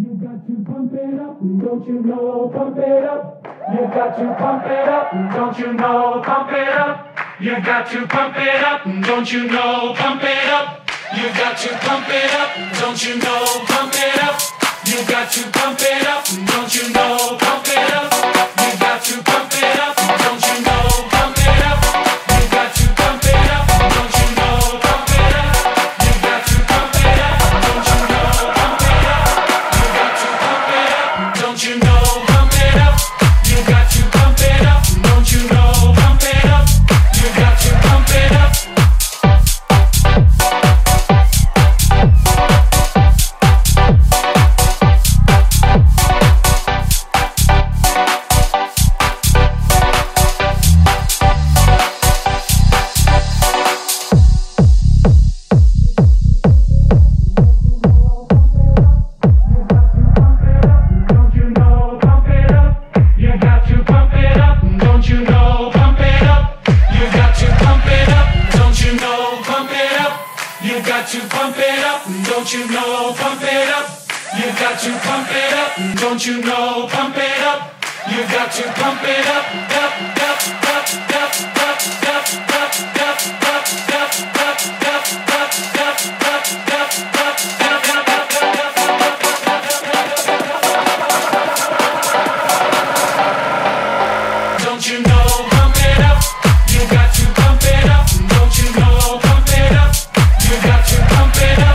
You got to pump it up, don't you know? Pump it up. You got to pump it up, don't you know? Pump it up. You got to pump it up, don't you know? Pump it up. You got to pump it up, don't you know? Pump it up. You got to pump it up, don't you know? Pump it up. Up. You got to pump it up. Don't you know? Pump it up. You got to pump it up. Don't you know? Pump it up. You got to pump it up. Up, up, Yeah.